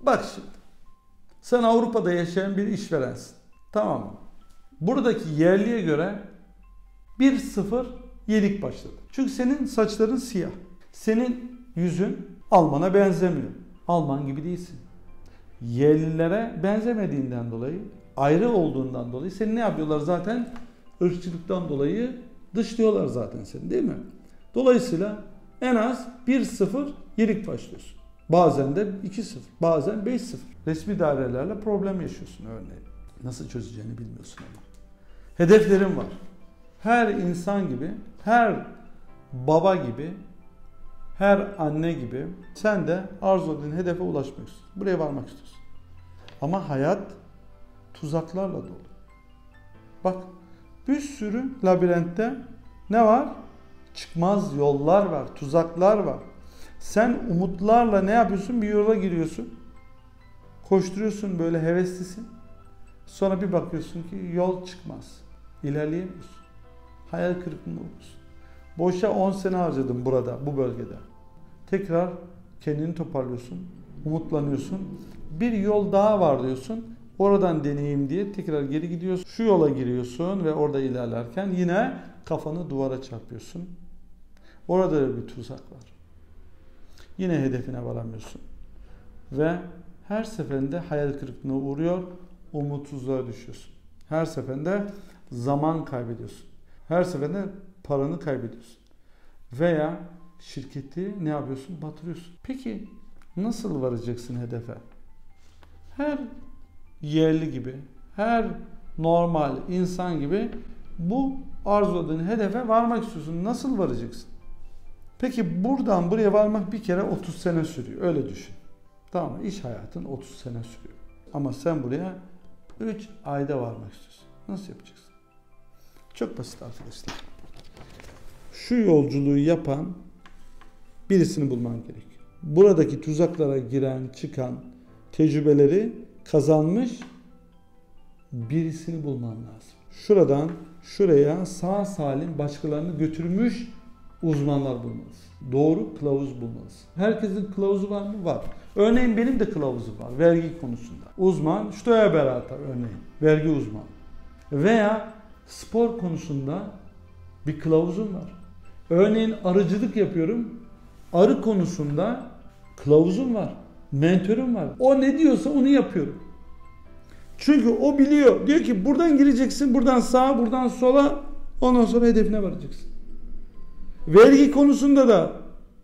Bak şimdi. Sen Avrupa'da yaşayan bir işverensin. Tamam mı? Buradaki yerliye göre 1-0 yenik başladı. Çünkü senin saçların siyah. Senin yüzün Alman'a benzemiyor. Alman gibi değilsin. Yerlilere benzemediğinden dolayı, ayrı olduğundan dolayı seni ne yapıyorlar zaten? Irkçılıktan dolayı dışlıyorlar zaten seni değil mi? Dolayısıyla en az 1-0 yenik başlıyorsun. Bazen de 2-0, bazen 5-0. Resmi dairelerle problem yaşıyorsun örneğin. Nasıl çözeceğini bilmiyorsun ama. Hedeflerin var. Her insan gibi, her baba gibi, her anne gibi sen de arzuladığın hedefe ulaşmak istiyorsun. Buraya varmak istiyorsun. Ama hayat tuzaklarla dolu. Bak bir sürü labirentte ne var? Çıkmaz yollar var, tuzaklar var. Sen umutlarla ne yapıyorsun? Bir yola giriyorsun. Koşturuyorsun böyle heveslisin. Sonra bir bakıyorsun ki yol çıkmaz. İlerleyemiyorsun. Hayal kırıklığına uğruyorsun. Boşa 10 sene harcadım burada, bu bölgede. Tekrar kendini toparlıyorsun. Umutlanıyorsun. Bir yol daha var diyorsun. Oradan deneyeyim diye tekrar geri gidiyorsun. Şu yola giriyorsun ve orada ilerlerken yine kafanı duvara çarpıyorsun. Orada da bir tuzak var. Yine hedefine varamıyorsun. Ve her seferinde hayal kırıklığına uğruyor, umutsuzluğa düşüyorsun. Her seferinde zaman kaybediyorsun. Her seferinde paranı kaybediyorsun. Veya şirketi ne yapıyorsun? Batırıyorsun. Peki nasıl varacaksın hedefe? Her yerli gibi, her normal insan gibi bu arzuladığın hedefe varmak istiyorsun. Nasıl varacaksın? Peki buradan buraya varmak bir kere 30 sene sürüyor. Öyle düşün. Tamam mı? İş hayatın 30 sene sürüyor. Ama sen buraya 3 ayda varmak istiyorsun. Nasıl yapacaksın? Çok basit arkadaşlar. Şu yolculuğu yapan birisini bulman gerekiyor. Buradaki tuzaklara giren, çıkan tecrübeleri kazanmış birisini bulman lazım. Şuradan şuraya sağ salim başkalarını götürmüş uzmanlar bulmalısın. Doğru kılavuz bulmalısın. Herkesin kılavuzu var mı? Var. Örneğin benim de kılavuzum var vergi konusunda. Uzman Steuerberater örneğin. Vergi uzmanı. Veya spor konusunda bir kılavuzum var. Örneğin arıcılık yapıyorum. Arı konusunda kılavuzum var. Mentörüm var. O ne diyorsa onu yapıyorum. Çünkü o biliyor. Diyor ki buradan gireceksin, buradan sağa, buradan sola. Ondan sonra hedefine varacaksın. Vergi konusunda da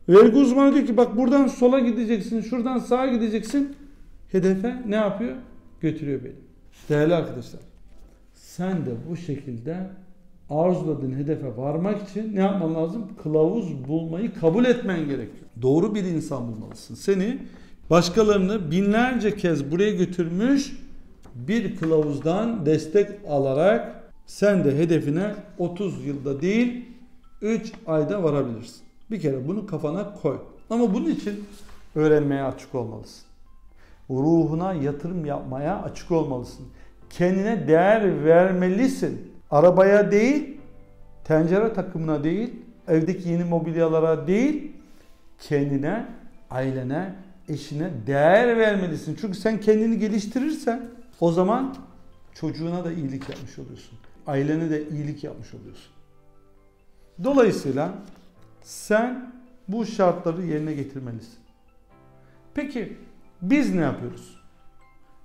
vergi uzmanı diyor ki bak buradan sola gideceksin, şuradan sağa gideceksin. Hedefe ne yapıyor? Götürüyor beni. Değerli arkadaşlar, sen de bu şekilde arzuladığın hedefe varmak için ne yapman lazım? Kılavuz bulmayı kabul etmen gerekiyor. Doğru bir insan bulmalısın. Seni başkalarını binlerce kez buraya götürmüş bir kılavuzdan destek alarak sen de hedefine 30 yılda değil 3 ayda varabilirsin. Bir kere bunu kafana koy. Ama bunun için öğrenmeye açık olmalısın. Ruhuna yatırım yapmaya açık olmalısın. Kendine değer vermelisin. Arabaya değil, tencere takımına değil, evdeki yeni mobilyalara değil, kendine, ailene, eşine değer vermelisin. Çünkü sen kendini geliştirirsen o zaman çocuğuna da iyilik yapmış oluyorsun. Ailene de iyilik yapmış oluyorsun. Dolayısıyla sen bu şartları yerine getirmelisin. Peki biz ne yapıyoruz?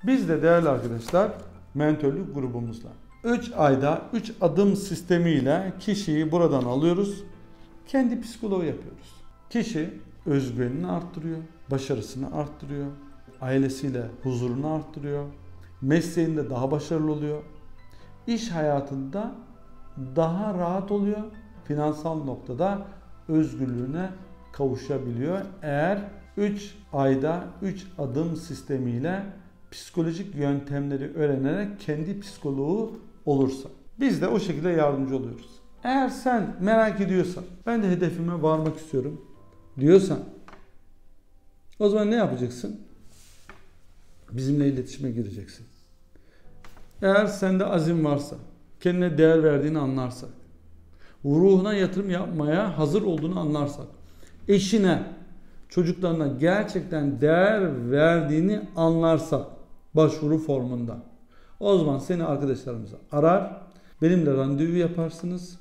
Biz de değerli arkadaşlar mentörlük grubumuzla 3 ayda 3 adım sistemiyle kişiyi buradan alıyoruz. Kendi psikoloğu yapıyoruz. Kişi özgüvenini arttırıyor, başarısını arttırıyor, ailesiyle huzurunu arttırıyor, mesleğinde daha başarılı oluyor, iş hayatında daha rahat oluyor, finansal noktada özgürlüğüne kavuşabiliyor. Eğer 3 ayda 3 adım sistemiyle psikolojik yöntemleri öğrenerek kendi psikoloğu olursa. Biz de o şekilde yardımcı oluyoruz. Eğer sen merak ediyorsan, ben de hedefime varmak istiyorum diyorsan o zaman ne yapacaksın? Bizimle iletişime gireceksin. Eğer sende azim varsa, kendine değer verdiğini anlarsak, ruhuna yatırım yapmaya hazır olduğunu anlarsak, eşine, çocuklarına gerçekten değer verdiğini anlarsa başvuru formunda. O zaman seni arkadaşlarımıza arar, benimle randevu yaparsınız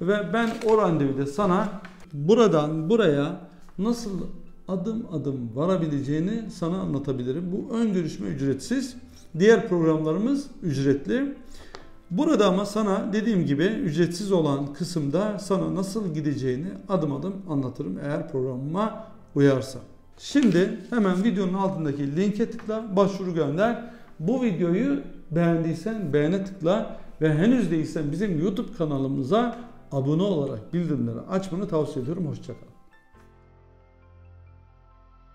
ve ben o randevuda sana buradan buraya nasıl adım adım varabileceğini sana anlatabilirim. Bu ön görüşme ücretsiz. Diğer programlarımız ücretli. Burada ama sana dediğim gibi ücretsiz olan kısımda sana nasıl gideceğini adım adım anlatırım eğer programıma uyarsa. Şimdi hemen videonun altındaki linke tıkla, başvuru gönder. Bu videoyu beğendiysen beğene tıkla ve henüz değilsen bizim YouTube kanalımıza abone olarak bildirimleri açmanı tavsiye ediyorum. Hoşçakal.